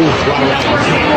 Wow.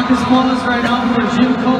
Raucous applause right now for Jim Avenger.